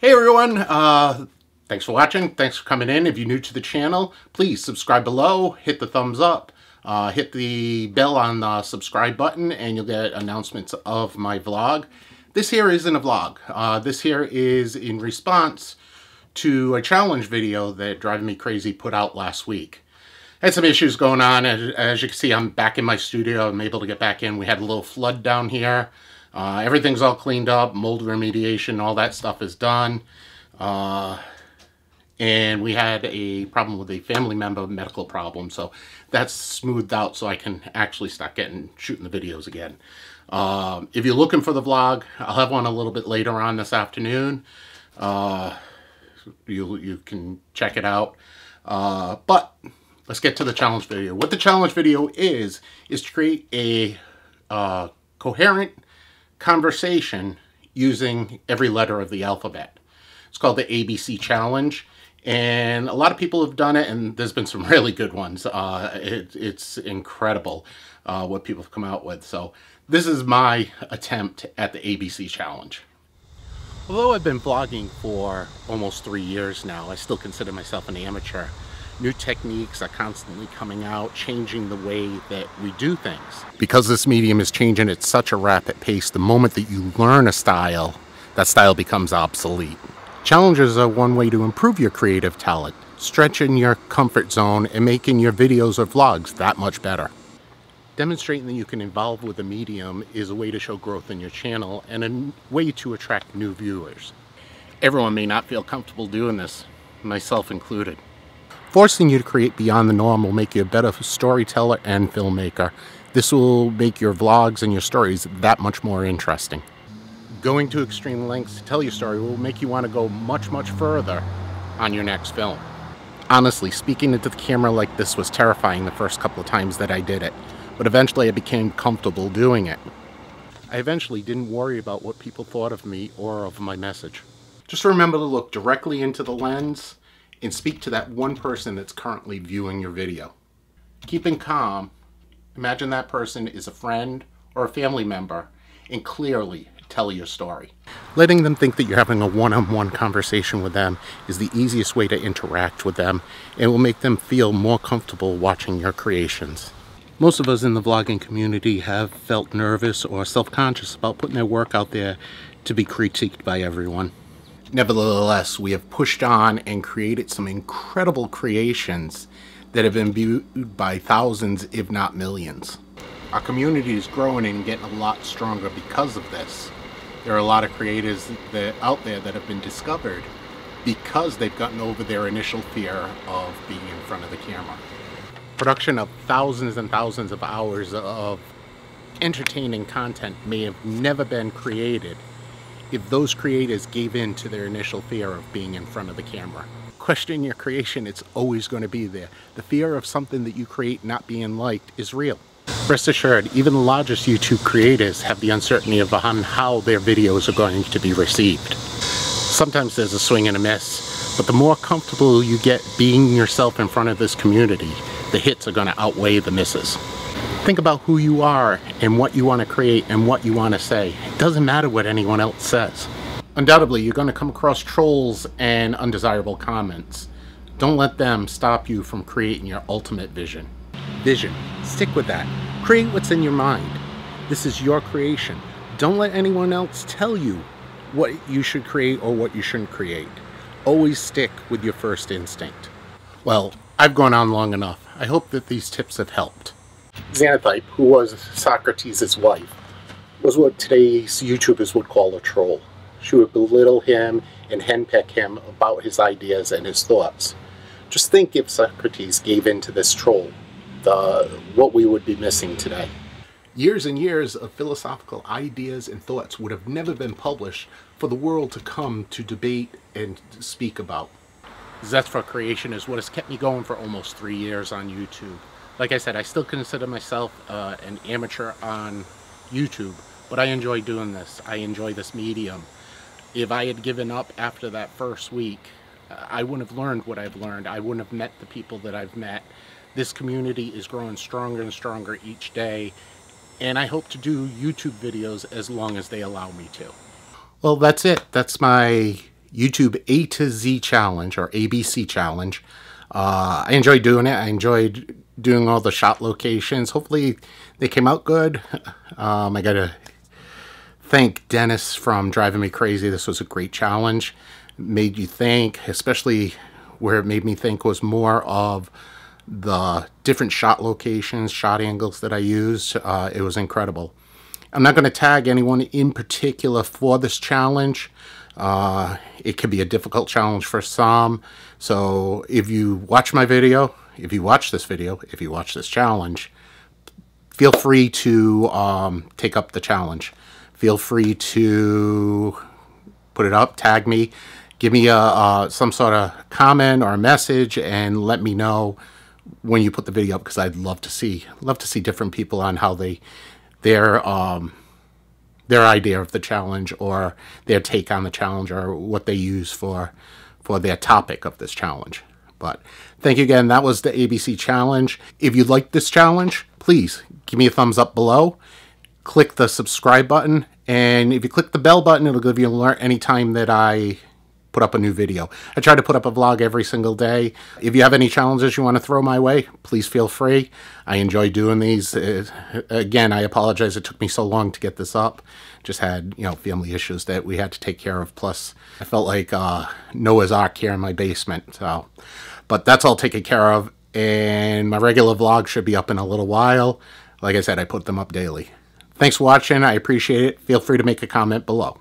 Hey everyone, uh, thanks for watching, thanks for coming in. If you're new to the channel, please subscribe below, hit the thumbs up, uh, hit the bell on the subscribe button and you'll get announcements of my vlog. This here isn't a vlog. Uh, this here is in response to a challenge video that Driving Me Crazy put out last week. Had some issues going on. As, as, you can see, I'm back in my studio. I'm able to get back in. We had a little flood down here. Uh, everything's all cleaned up, mold remediation, all that stuff is done. Uh, and we had a problem with a family member medical problem, so that's smoothed out so I can actually start getting shooting the videos again. Um, if you're looking for the vlog, I'll have one a little bit later on this afternoon. Uh, you, you can check it out. Uh, but let's get to the challenge video. What the challenge video is, is to create a uh, coherent conversation using every letter of the alphabet. It's called the ABC Challenge. And a lot of people have done it, and there's been some really good ones. Uh, it, it's incredible uh, what people have come out with. So this is my attempt at the ABC Challenge. Although I've been vlogging for almost three years now, I still consider myself an amateur. New techniques are constantly coming out, changing the way that we do things. Because this medium is changing at such a rapid pace, the moment that you learn a style, that style becomes obsolete. Challenges are one way to improve your creative talent, stretching your comfort zone and making your videos or vlogs that much better. Demonstrating that you can evolve with a medium is a way to show growth in your channel and a way to attract new viewers. Everyone may not feel comfortable doing this, myself included. Forcing you to create beyond the norm will make you a better storyteller and filmmaker. This will make your vlogs and your stories that much more interesting. Going to extreme lengths to tell your story will make you want to go much, much further on your next film. Honestly, speaking into the camera like this was terrifying the first couple of times that I did it, but eventually I became comfortable doing it. I eventually didn't worry about what people thought of me or of my message. Just remember to look directly into the lens and speak to that one person that's currently viewing your video. Keeping calm, imagine that person is a friend or a family member and clearly tell your story. Letting them think that you're having a one-on-one -on -one conversation with them is the easiest way to interact with them and will make them feel more comfortable watching your creations. Most of us in the vlogging community have felt nervous or self-conscious about putting their work out there to be critiqued by everyone. Nevertheless, we have pushed on and created some incredible creations that have been viewed by thousands, if not millions. Our community is growing and getting a lot stronger because of this. There are a lot of creators that out there that have been discovered because they've gotten over their initial fear of being in front of the camera. Production of thousands and thousands of hours of entertaining content may have never been created if those creators gave in to their initial fear of being in front of the camera. Questioning your creation, it's always going to be there. The fear of something that you create not being liked is real. Rest assured, even the largest YouTube creators have the uncertainty of on how their videos are going to be received. Sometimes there's a swing and a miss, but the more comfortable you get being yourself in front of this community, the hits are going to outweigh the misses. Think about who you are and what you want to create and what you want to say. It doesn't matter what anyone else says. Undoubtedly, you're going to come across trolls and undesirable comments. Don't let them stop you from creating your ultimate vision. Vision. Stick with that. Create what's in your mind. This is your creation. Don't let anyone else tell you what you should create or what you shouldn't create. Always stick with your first instinct. Well, I've gone on long enough. I hope that these tips have helped. Xanthippe, who was Socrates' wife, was what today's YouTubers would call a troll. She would belittle him and henpeck him about his ideas and his thoughts. Just think if Socrates gave in to this troll, the, what we would be missing today. Years and years of philosophical ideas and thoughts would have never been published for the world to come to debate and speak about. For Creation is what has kept me going for almost three years on YouTube like I said, I still consider myself uh, an amateur on YouTube, but I enjoy doing this. I enjoy this medium. If I had given up after that first week, I wouldn't have learned what I've learned. I wouldn't have met the people that I've met. This community is growing stronger and stronger each day, and I hope to do YouTube videos as long as they allow me to. Well, that's it. That's my YouTube A to Z challenge or ABC challenge. Uh, I enjoyed doing it. I enjoyed doing all the shot locations. Hopefully they came out good. Um, I got to thank Dennis from Driving Me Crazy. This was a great challenge. made you think, especially where it made me think was more of the different shot locations, shot angles that I used. Uh, it was incredible. I'm not going to tag anyone in particular for this challenge. Uh, it can be a difficult challenge for some. So if you watch my video, if you watch this video, if you watch this challenge, feel free to um, take up the challenge. Feel free to put it up, tag me, give me a, a some sort of comment or message, and let me know when you put the video up because I'd love to see love to see different people on how they their um, their idea of the challenge or their take on the challenge or what they use for for their topic of this challenge. But thank you again. That was the ABC challenge. If you liked this challenge, please give me a thumbs up below. Click the subscribe button. And if you click the bell button, it'll give you an alert anytime that I put up a new video. I try to put up a vlog every single day. If you have any challenges you want to throw my way, please feel free. I enjoy doing these. Uh, again, I apologize it took me so long to get this up. Just had, you know, family issues that we had to take care of. Plus, I felt like uh, Noah's Ark here in my basement. So, But that's all taken care of. And my regular vlog should be up in a little while. Like I said, I put them up daily. Thanks for watching. I appreciate it. Feel free to make a comment below.